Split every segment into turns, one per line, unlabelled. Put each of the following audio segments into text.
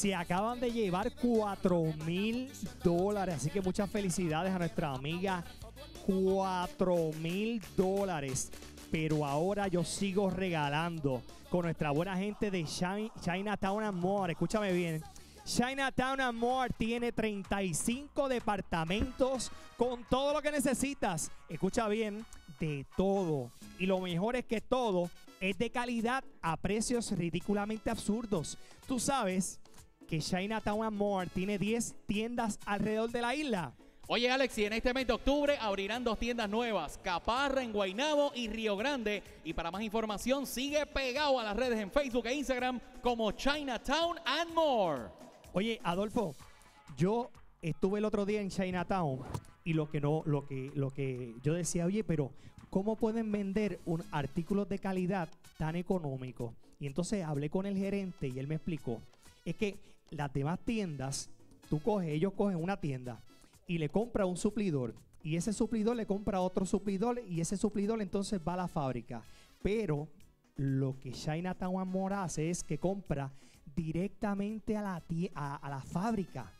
se acaban de llevar 4 mil dólares. Así que muchas felicidades a nuestra amiga. 4 mil dólares. Pero ahora yo sigo regalando con nuestra buena gente de Chi- Chinatown Amor. Escúchame bien. Chinatown Amor tiene 35 departamentos con todo lo que necesitas. Escucha bien, de todo. Y lo mejor es que todo es de calidad a precios ridículamente absurdos. Tú sabes que Chinatown Amor tiene 10 tiendas alrededor de la isla.
Oye, Alex, y en este mes de octubre abrirán dos tiendas nuevas, Caparra en Guaynabo y Río Grande. Y para más información, sigue pegado a las redes en Facebook e Instagram como Chinatown and More.
Oye, Adolfo, yo estuve el otro día en Chinatown y lo que no, lo que, lo que yo decía, oye, pero ¿cómo pueden vender un artículos de calidad tan económico? Y entonces hablé con el gerente y él me explicó, es que las demás tiendas, tú coges, ellos cogen una tienda y le compra un suplidor y ese suplidor le compra otro suplidor y ese suplidor entonces va a la fábrica. Pero lo que Chinatown Amor hace es que compra directamente a la, a la fábrica.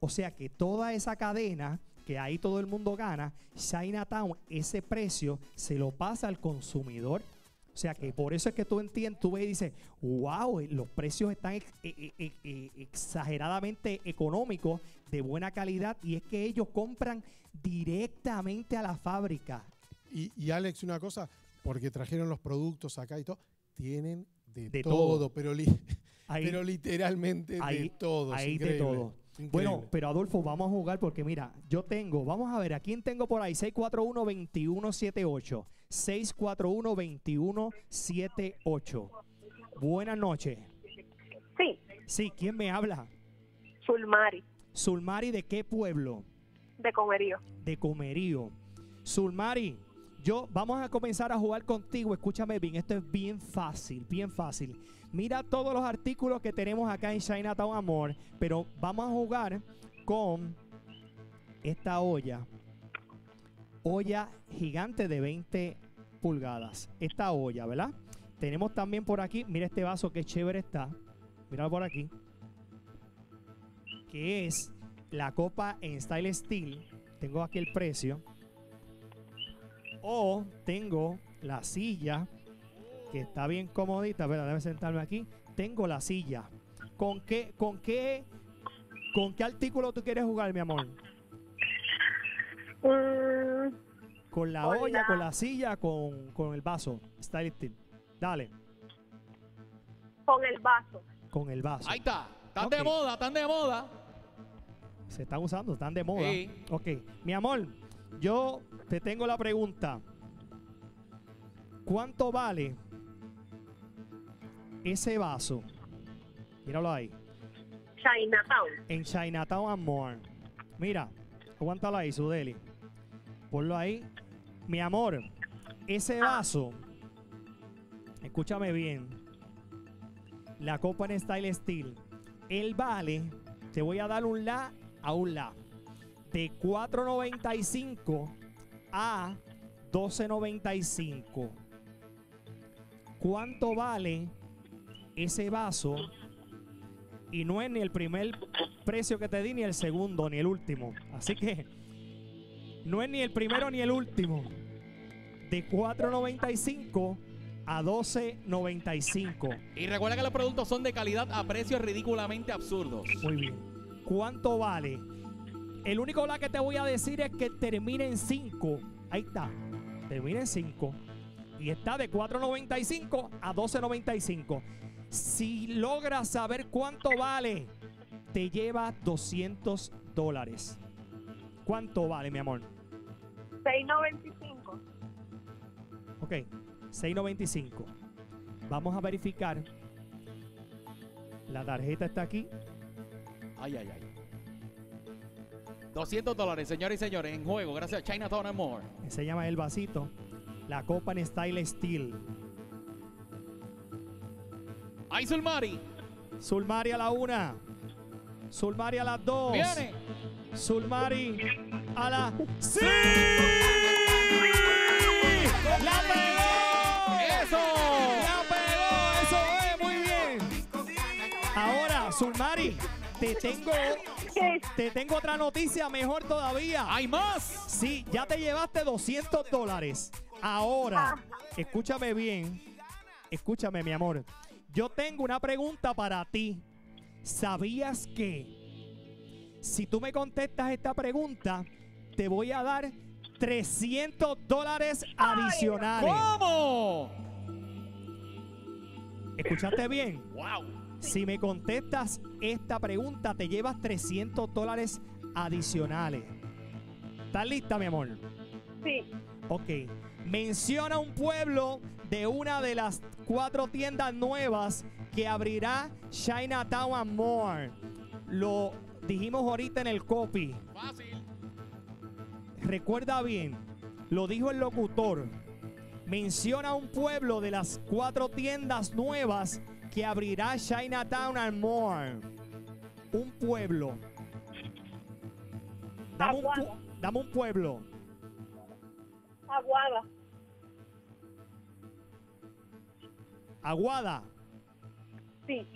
O sea que toda esa cadena, que ahí todo el mundo gana, Chinatown, ese precio se lo pasa al consumidor. O sea que por eso es que tú entiendes, tú ves y dices, wow, los precios están ex- e- e- e- exageradamente económicos, de buena calidad, y es que ellos compran directamente a la fábrica.
Y, y Alex, una cosa, porque trajeron los productos acá y todo, tienen de,
De
todo,
todo.
Pero, li-
Ahí-
pero literalmente
ahí-
de todo.
Ahí de todo.
Increíble.
Bueno, pero Adolfo, vamos a jugar porque mira, yo tengo, vamos a ver, ¿a quién tengo por ahí? 641-2178. 641-2178. Buenas noches.
Sí,
Sí, ¿quién me habla?
Sulmari,
Sulmari, ¿de qué pueblo?
de Comerío.
De Comerío. Sulmari, yo vamos a comenzar a jugar contigo. Escúchame bien, esto es bien fácil, bien fácil. Mira todos los artículos que tenemos acá en Chinatown Amor, pero vamos a jugar con esta olla. Olla gigante de 20 pulgadas. Esta olla, ¿verdad? Tenemos también por aquí, mira este vaso que chévere está. Míralo por aquí. Que es la copa en style steel. Tengo aquí el precio. O tengo la silla que está bien comodita. Espera, déjame sentarme aquí. Tengo la silla. ¿Con qué, con qué, con qué artículo tú quieres jugar, mi amor?
Mm,
¿Con la olla,
la-
con la silla, con, con el vaso? Style steel. Dale,
con el vaso.
con el vaso.
Ahí está. Están de moda, están de moda.
Se están usando, están de moda.
Sí.
Ok, mi amor, yo te tengo la pregunta. ¿Cuánto vale ese vaso? Míralo ahí.
Chinatown.
En Chinatown and More. Mira, aguántalo ahí, Sudeli. Ponlo ahí. Mi amor, ese vaso, escúchame bien. La copa en Style Steel, él vale, te voy a dar un la a un la. De 4.95 a 12.95. ¿Cuánto vale ese vaso? Y no es ni el primer precio que te di, ni el segundo, ni el último. Así que no es ni el primero ni el último. De 4.95 a 12.95.
Y recuerda que los productos son de calidad a precios ridículamente absurdos.
Muy bien. ¿Cuánto vale? El único la que te voy a decir es que termina en 5. Ahí está. Termina en 5. Y está de 4.95 a 12.95. Si logras saber cuánto vale, te lleva 200 dólares. ¿Cuánto vale, mi amor?
6.95.
Ok, 6.95. Vamos a verificar. La tarjeta está aquí.
Ay, ay, ay. 200 dólares, señores y señores, en juego, gracias a Chinatown and More.
Se llama el vasito. La copa en style steel.
Ay, Sulmari,
Sulmari a la una. Sulmari a las dos.
viene.
Sulmari a la ¡Sí! ¡La pegó!
¡Eso!
¡La pegó! ¡Eso es! ¡Muy bien! Ahora, Sulmari te tengo, te tengo otra noticia mejor todavía.
¡Hay más!
Sí, ya te llevaste 200 dólares. Ahora, escúchame bien. Escúchame, mi amor. Yo tengo una pregunta para ti. ¿Sabías que si tú me contestas esta pregunta, te voy a dar 300 dólares adicionales?
¿Cómo?
¿Escuchaste bien?
¡Wow!
Si me contestas esta pregunta, te llevas 300 dólares adicionales. ¿Estás lista, mi amor?
Sí.
Ok. Menciona un pueblo de una de las cuatro tiendas nuevas que abrirá Chinatown and More. Lo dijimos ahorita en el copy.
Fácil.
Recuerda bien, lo dijo el locutor. Menciona un pueblo de las cuatro tiendas nuevas que abrirá Chinatown and More. Un pueblo. Dame un, pu-
Aguada.
dame un pueblo.
Aguada.
Aguada.
Sí.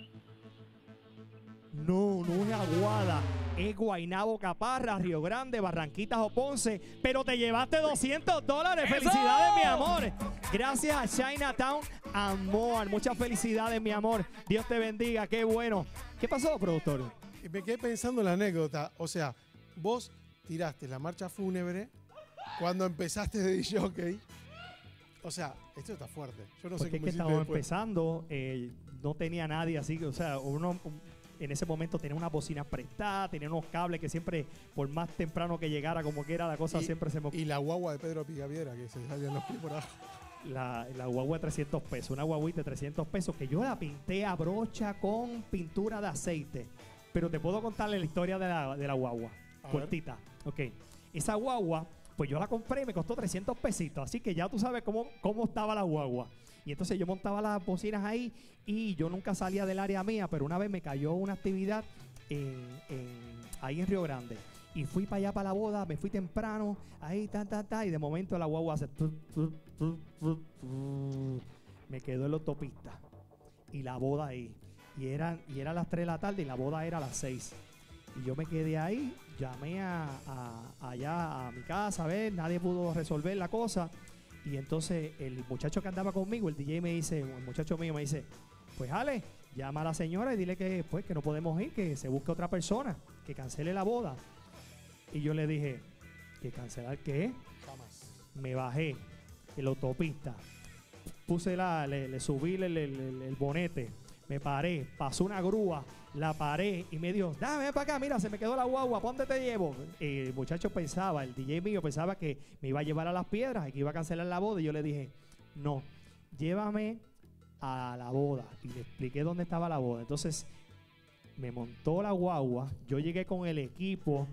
No, no es Aguada. Es Guainabo, Caparra, Río Grande, Barranquitas o Ponce. Pero te llevaste 200 dólares. Felicidades, mi amor. Gracias a Chinatown Amor. Muchas felicidades, mi amor. Dios te bendiga. Qué bueno. ¿Qué pasó, productor?
Me quedé pensando en la anécdota. O sea, vos tiraste la marcha fúnebre cuando empezaste de DJ. O sea, esto está fuerte. Yo no sé
Porque es
cómo
que
después.
empezando. eh, no tenía nadie así. que, O sea, uno en ese momento tenía unas bocinas prestadas, tenía unos cables que siempre, por más temprano que llegara, como que era la cosa,
Y-
siempre se me
Y la guagua de Pedro Picaviera, que se salían los pies por abajo.
La, la guagua de 300 pesos, una guaguita de 300 pesos que yo la pinté a brocha con pintura de aceite. Pero te puedo contarle la historia de la, de la guagua,
A ver.
cortita. Ok, esa guagua, pues yo la compré y me costó 300 pesitos, así que ya tú sabes cómo, cómo estaba la guagua. Y entonces yo montaba las bocinas ahí y yo nunca salía del área mía, pero una vez me cayó una actividad en, en- ahí en Río Grande. Y fui para allá para la boda, me fui temprano, ahí, ta, ta, ta, y de momento la guagua hace... Me quedó en la autopista. Y la boda ahí. Y eran, y era las 3 de la tarde y la boda era a las 6. Y yo me quedé ahí, llamé a, a- allá a mi casa, a ver, nadie pudo resolver la cosa. Y entonces el muchacho que andaba conmigo, el DJ me dice, el muchacho mío me dice, pues Ale, llama a la señora y dile que pues que no podemos ir, que se busque otra persona, que cancele la boda. Y yo le dije, ¿que cancelar qué?
Jamás.
Me bajé en la autopista, puse la, le, le subí el, el- el- el bonete, me paré, pasó una grúa, la paré y me dijo, dame para acá, mira, se me quedó la guagua, ¿pa' dónde te llevo? El muchacho pensaba, el DJ mío pensaba que me iba a llevar a las piedras y que iba a cancelar la boda y yo le dije, no, llévame a la boda y le expliqué dónde estaba la boda. Entonces me montó la guagua, yo llegué con el equipo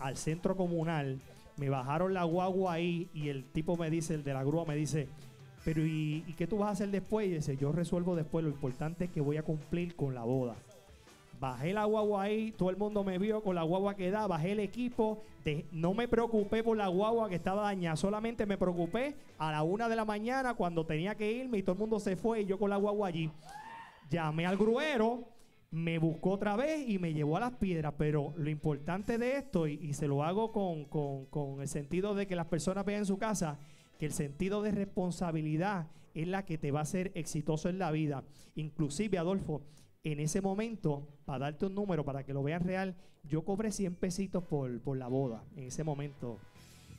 al centro comunal, me bajaron la guagua ahí y el tipo me dice, el de la grúa me dice, pero ¿y, y qué tú vas a hacer después? Y dice, yo resuelvo después, lo importante es que voy a cumplir con la boda. Bajé la guagua ahí, todo el mundo me vio con la guagua que da, bajé el equipo, de- no me preocupé por la guagua que estaba dañada, solamente me preocupé a la una de la mañana cuando tenía que irme y todo el mundo se fue y yo con la guagua allí. Llamé al gruero, me buscó otra vez y me llevó a las piedras, pero lo importante de esto, y, se lo hago con, con- con el sentido de que las personas vean en su casa, que el sentido de responsabilidad es la que te va a hacer exitoso en la vida. Inclusive, Adolfo, en ese momento, para darte un número, para que lo vean real, yo cobré 100 pesitos por, por la boda, en ese momento.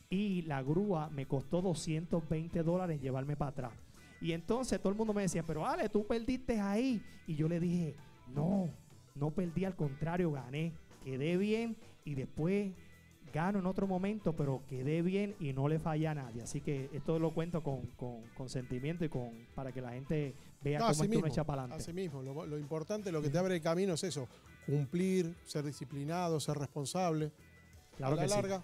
Y la grúa me costó 220 dólares llevarme para atrás. Y entonces todo el mundo me decía, pero Ale, tú perdiste ahí. Y yo le dije, no, no perdí, al contrario, gané. Quedé bien y después gano en otro momento, pero quedé bien y no le falla a nadie. Así que esto lo cuento con, con, con sentimiento y con para que la gente vea
No,
cómo es que uno echa para adelante.
así mismo. Lo, lo importante, lo que te abre el camino es eso. Cumplir, ser disciplinado, ser responsable.
Claro
a la
que sí.
larga.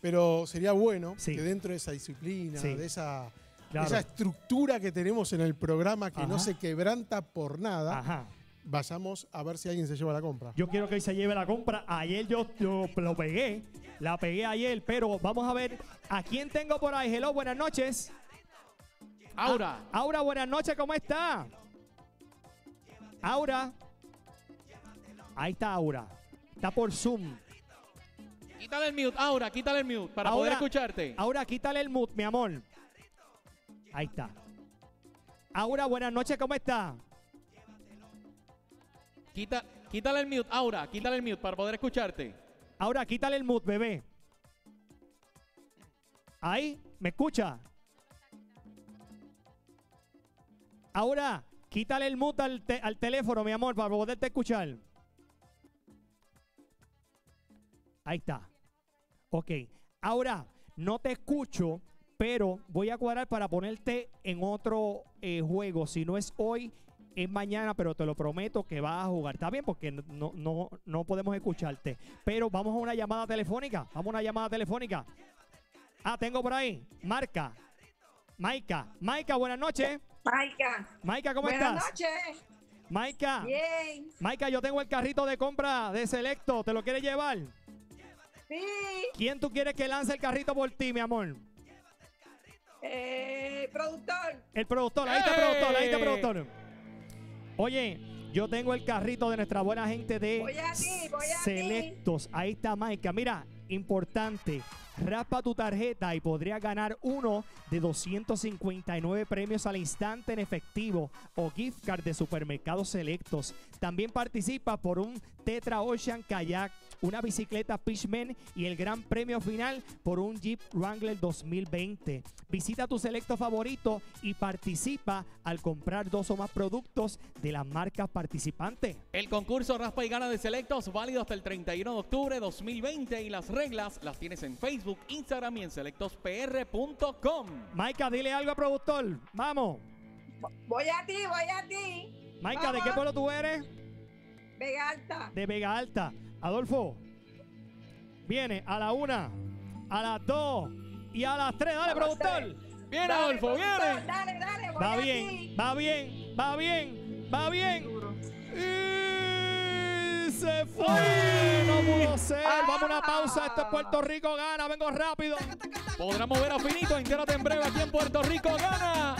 Pero sería bueno
Sí.
que dentro de esa disciplina,
Sí.
de esa,
Claro.
esa estructura que tenemos en el programa que no se quebranta por nada,
Ajá.
Vayamos a ver si alguien se lleva la compra.
Yo quiero que hoy se lleve la compra. Ayer yo, yo lo pegué. La pegué ayer, pero vamos a ver a quién tengo por ahí. Hello, buenas noches.
Aura.
Ah, Aura, buenas noches, ¿cómo está? Aura. Ahí está Aura. Está por Zoom.
Quítale el mute, Aura, quítale el mute para poder escucharte.
Ahora quítale el mute, mi amor. Ahí está. Aura, buenas noches, ¿cómo está?
Quita, quítale el mute, Aura, quítale el mute para poder escucharte.
Ahora quítale el mute, bebé. Ahí, ¿me escucha? Ahora, quítale el mute al, al teléfono, mi amor, para poderte escuchar. Ahí está. Ok. Ahora, no te escucho, pero voy a cuadrar para ponerte en otro eh, juego. Si no es hoy, es mañana, pero te lo prometo que vas a jugar. ¿Está bien? Porque no, no, no podemos escucharte. Pero vamos a una llamada telefónica. Vamos a una llamada telefónica. Ah, tengo por ahí. Marca. Maika. Maika, buenas noches.
Maika.
Maika, ¿cómo
Buenas
estás?
noches.
Maika.
Bien.
Maika, yo tengo el carrito de compra de Selecto. ¿Te lo quieres llevar?
Sí.
¿Quién tú quieres que lance el carrito por ti, mi amor?
Eh, productor.
El productor, ahí está el productor, ahí está el productor. Oye, yo tengo el carrito de nuestra buena gente de
Voy a ti, voy a ti.
Selectos. Ahí está Maika. Mira, importante. Raspa tu tarjeta y podrías ganar uno de 259 premios al instante en efectivo o gift card de supermercados selectos. También participa por un Tetra Ocean Kayak, una bicicleta Pitchman y el gran premio final por un Jeep Wrangler 2020. Visita tu selecto favorito y participa al comprar dos o más productos de las marcas participantes.
El concurso Raspa y Gana de Selectos válido hasta el 31 de octubre de 2020 y las reglas las tienes en Facebook, Instagram y en selectospr.com.
Maika, dile algo al productor. Vamos.
Voy a ti, voy a ti.
Maika, ¿de qué pueblo tú eres?
Vega Alta.
De Vega Alta. Adolfo, viene a la una, a las dos y a las tres. Dale, productor.
Dale,
Adolfo,
productor,
viene.
Dale, dale, voy
Va bien, va bien, va bien, va bien. Y se fue. No pudo ser. Vamos a una pausa. Esto es Puerto Rico gana. Vengo rápido.
Podrán mover a Finito, entérate en breve aquí en Puerto Rico. ¡Gana!